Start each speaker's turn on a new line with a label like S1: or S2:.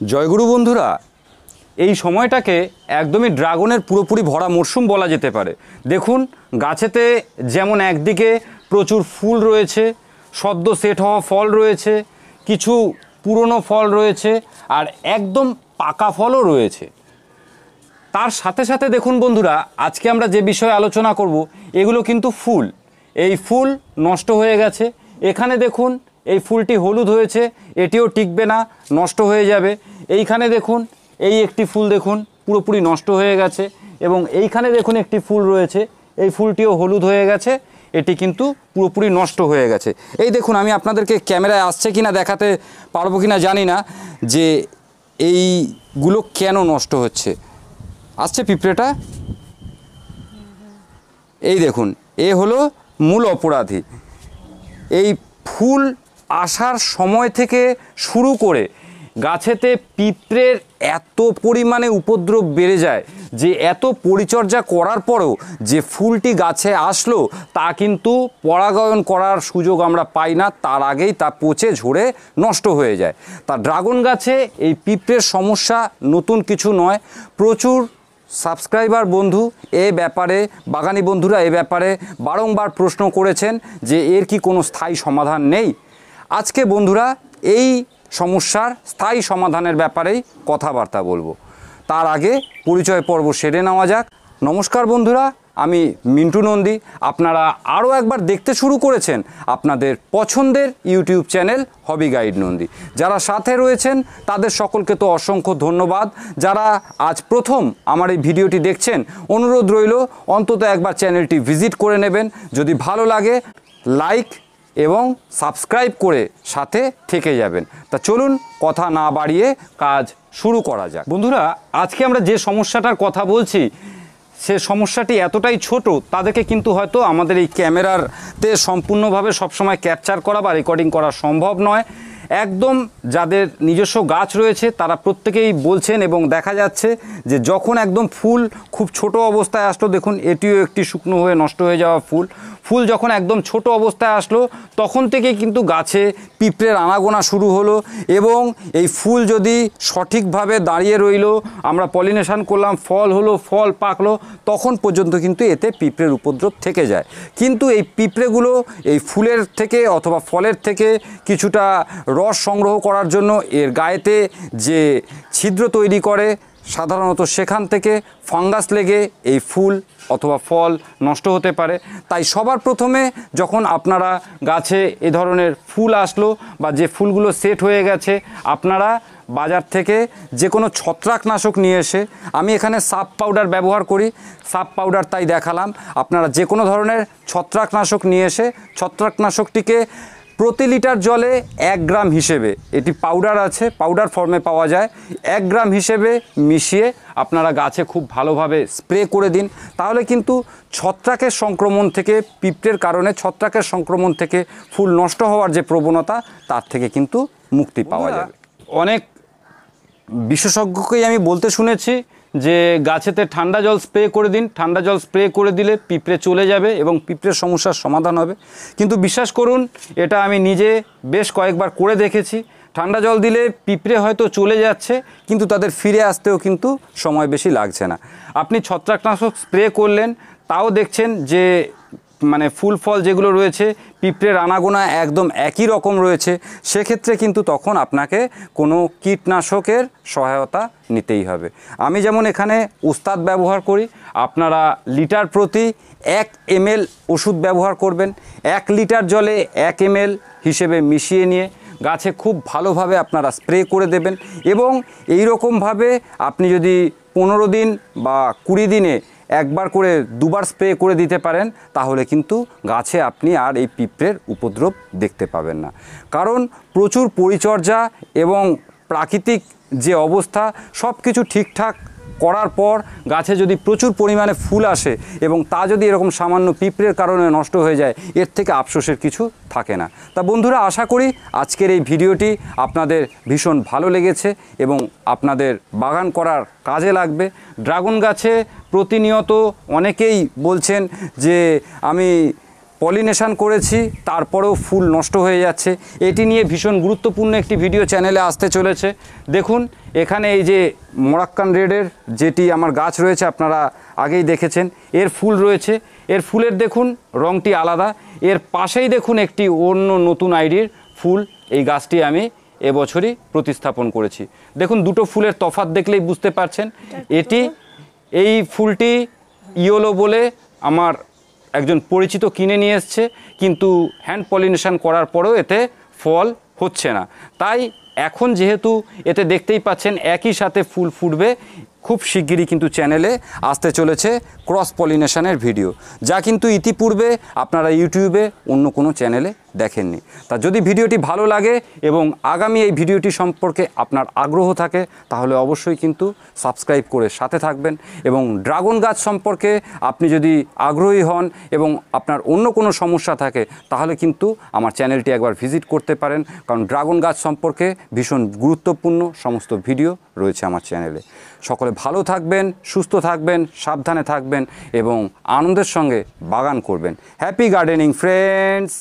S1: জয়গুরু বন্ধুরা, এই সময়টাকে একদমই ড্রাগনের পুরোপুরি ভরা মরশুম বলা যেতে পারে। দেখুন, গাছেতে যেমন একদিকে প্রচুর ফুল রয়েছে, সদ্য সেট হওয়া ফল রয়েছে, কিছু পুরনো ফল রয়েছে, আর একদম পাকা ফলও রয়েছে। তার সাথে সাথে দেখুন বন্ধুরা, আজকে আমরা যে বিষয়ে আলোচনা করব, এগুলো কিন্তু ফুল। এই ফুল নষ্ট হয়ে গেছে। এখানে দেখুন এই ফুলটি হলুদ হয়েছে, এটিও টিকবে না, নষ্ট হয়ে যাবে। এইখানে দেখুন, এই একটি ফুল দেখুন, পুরোপুরি নষ্ট হয়ে গেছে এবং এইখানে দেখুন একটি ফুল রয়েছে, এই ফুলটিও হলুদ হয়ে গেছে, এটি কিন্তু পুরোপুরি নষ্ট হয়ে গেছে। এই দেখুন, আমি আপনাদেরকে ক্যামেরায় আসছে কিনা দেখাতে পারব কিনা জানি না, যে এইগুলো কেন নষ্ট হচ্ছে। আসছে পিঁপড়েটা? এই দেখুন, এ হলো মূল অপরাধী। এই ফুল আসার সময় থেকে শুরু করে গাছেতে পিঁপড়ের এত পরিমাণে উপদ্রব বেড়ে যায় যে এত পরিচর্যা করার পরেও যে ফুলটি গাছে আসলো তা কিন্তু পরাগায়ন করার সুযোগ আমরা পাই না। তার আগেই তা পচে, ঝরে নষ্ট হয়ে যায়। তা ড্রাগন গাছে এই পিঁপড়ের সমস্যা নতুন কিছু নয়। প্রচুর সাবস্ক্রাইবার বন্ধু এ ব্যাপারে, বাগানি বন্ধুরা এ ব্যাপারে বারংবার প্রশ্ন করেছেন যে এর কি কোনো স্থায়ী সমাধান নেই? আজকে বন্ধুরা এই সমস্যার স্থায়ী সমাধানের ব্যাপারেই কথাবার্তা বলব। তার আগে পরিচয় পর্ব সেরে নেওয়া যাক। নমস্কার বন্ধুরা, আমি মিন্টু নন্দী। আপনারা আরও একবার দেখতে শুরু করেছেন আপনাদের পছন্দের YouTube channel hobby guide Nandi. যারা সাথে রয়েছেন, তাদের সকলকে তো অসংখ্য ধন্যবাদ। যারা আজ প্রথম আমার এই ভিডিওটি দেখছেন, অনুরোধ রইল, অন্তত একবার চ্যানেলটি ভিজিট করে নেবেন। যদি ভালো লাগে, লাইক এবং সাবস্ক্রাইব করে সাথে থেকে যাবেন। তা চলুন কথা না বাড়িয়ে কাজ শুরু করা যাক। বন্ধুরা, আজকে আমরা যে সমস্যাটার কথা বলছি, সে সমস্যাটি এতটাই ছোট, তাদেরকে কিন্তু হয়তো আমাদের এই ক্যামেরাতে সম্পূর্ণভাবে সবসময় ক্যাপচার করা বা রেকর্ডিং করা সম্ভব নয়। একদম যাদের নিজস্ব গাছ রয়েছে, তারা প্রত্যেকেই বলছেন এবং দেখা যাচ্ছে যে যখন একদম ফুল খুব ছোট অবস্থায় আসলো, দেখুন এটিও একটি শুকনো হয়ে নষ্ট হয়ে যাওয়া ফুল। ফুল যখন একদম ছোট অবস্থায় আসলো, তখন থেকে কিন্তু গাছে পিঁপড়ের আনাগোনা শুরু হলো এবং এই ফুল যদি সঠিকভাবে দাঁড়িয়ে রইল, আমরা পলিনেশন করলাম, ফল হলো, ফল পাকলো, তখন পর্যন্ত কিন্তু এতে পিঁপড়ের উপদ্রব থেকে যায়। কিন্তু এই পিঁপড়েগুলো এই ফুলের থেকে অথবা ফলের থেকে কিছুটা রস সংগ্রহ করার জন্য এর গায়েতে যে ছিদ্র তৈরি করে, সাধারণত সেখান থেকে ফাঙ্গাস লেগে এই ফুল অথবা ফল নষ্ট হতে পারে। তাই সবার প্রথমে যখন আপনারা গাছে এ ধরনের ফুল আসলো বা যে ফুলগুলো সেট হয়ে গেছে, আপনারা বাজার থেকে যে কোনো ছত্রাকনাশক নিয়ে এসে, আমি এখানে সাপ পাউডার ব্যবহার করি, সাপ পাউডার তাই দেখালাম। আপনারা যে কোনো ধরনের ছত্রাকনাশক নিয়ে এসে, ছত্রাকনাশকটিকে প্রতি লিটার জলে এক গ্রাম হিসেবে এটি পাউডার আছে পাউডার ফর্মে পাওয়া যায় এক গ্রাম হিসেবে মিশিয়ে আপনারা গাছে খুব ভালোভাবে স্প্রে করে দিন। তাহলে কিন্তু ছত্রাকের সংক্রমণ থেকে পিঁপড়ের কারণে ছত্রাকের সংক্রমণ থেকে ফুল নষ্ট হওয়ার যে প্রবণতা তার থেকে কিন্তু মুক্তি পাওয়া যাবে। অনেক বিশেষজ্ঞকেই আমি বলতে শুনেছি যে গাছেতে ঠান্ডা জল স্প্রে করে দিন। ঠান্ডা জল স্প্রে করে দিলে পিঁপড়ে চলে যাবে এবং পিঁপড়ের সমস্যার সমাধান হবে। কিন্তু বিশ্বাস করুন, এটা আমি নিজে বেশ কয়েকবার করে দেখেছি। ঠান্ডা জল দিলে পিঁপড়ে হয়তো চলে যাচ্ছে, কিন্তু তাদের ফিরে আসতেও কিন্তু সময় বেশি লাগছে না। আপনি ছত্রাকনাশক স্প্রে করলেন, তাও দেখছেন যে মানে ফুল ফল যেগুলো রয়েছে, পিঁপড়ের আনাগোনা একদম একই রকম রয়েছে, সেক্ষেত্রে কিন্তু তখন আপনাকে কোনো কীটনাশকের সহায়তা নিতেই হবে। আমি যেমন এখানে উস্তাদ ব্যবহার করি, আপনারা লিটার প্রতি এক এমএল ওষুধ ব্যবহার করবেন, এক লিটার জলে এক এমএল হিসেবে মিশিয়ে নিয়ে গাছে খুব ভালোভাবে আপনারা স্প্রে করে দেবেন এবং এই রকমভাবে আপনি যদি পনেরো দিন বা কুড়ি দিনে একবার করে, দুবার স্প্রে করে দিতে পারেন, তাহলে কিন্তু গাছে আপনি আর এই পিঁপড়ের উপদ্রব দেখতে পাবেন না। কারণ প্রচুর পরিচর্যা এবং প্রাকৃতিক যে অবস্থা সব কিছু ঠিকঠাক করার পর গাছে যদি প্রচুর পরিমাণে ফুল আসে এবং তা যদি এরকম সামান্য পিঁপড়ের কারণে নষ্ট হয়ে যায়, এর থেকে আফসোসের কিছু থাকে না। তা বন্ধুরা, আশা করি আজকের এই ভিডিওটি আপনাদের ভীষণ ভালো লেগেছে এবং আপনাদের বাগান করার কাজে লাগবে। ড্রাগন গাছে প্রতিনিয়ত অনেকেই বলছেন যে, আমি পলিনেশন করেছি তারপরেও ফুল নষ্ট হয়ে যাচ্ছে। এটি নিয়ে ভীষণ গুরুত্বপূর্ণ একটি ভিডিও চ্যানেলে আসতে চলেছে। দেখুন এখানে এই যে মোরাক্কান রেডের যেটি আমার গাছ রয়েছে আপনারা আগেই দেখেছেন এর ফুল রয়েছে। এর ফুলের দেখুন রঙটি আলাদা। এর পাশেই দেখুন একটি অন্য নতুন আইডির ফুল। এই গাছটি আমি এবছরই প্রতিস্থাপন করেছি। দেখুন দুটো ফুলের তফাত দেখলেই বুঝতে পারছেন। এটি এই ফুলটি ইয়োলো বলে আমার একজন পরিচিত কিনে নিয়ে এসছে, কিন্তু হ্যান্ড পলিনেশান করার পরেও এতে ফল হচ্ছে না। তাই এখন যেহেতু এতে দেখতেই পাচ্ছেন একই সাথে ফুল ফুটবে, খুব শিগগিরই কিন্তু চ্যানেলে আসতে চলেছে ক্রস পলিনেশনের ভিডিও। যা কিন্তু ইতিপূর্বে আপনারা ইউটিউবে অন্য কোনো চ্যানেলে দেখেননি। তা যদি ভিডিওটি ভালো লাগে এবং আগামী এই ভিডিওটি সম্পর্কে আপনার আগ্রহ থাকে, তাহলে অবশ্যই কিন্তু সাবস্ক্রাইব করে সাথে থাকবেন এবং ড্রাগন গাছ সম্পর্কে আপনি যদি আগ্রহী হন এবং আপনার অন্য কোনো সমস্যা থাকে, তাহলে কিন্তু আমার চ্যানেলটি একবার ভিজিট করতে পারেন। কারণ ড্রাগন গাছ সম্পর্কে ভীষণ গুরুত্বপূর্ণ সমস্ত ভিডিও রয়েছে আমার চ্যানেলে। সকলে ভালো থাকবেন, সুস্থ থাকবেন, সাবধানে থাকবেন এবং আনন্দের সঙ্গে বাগান করবেন। Happy gardening friends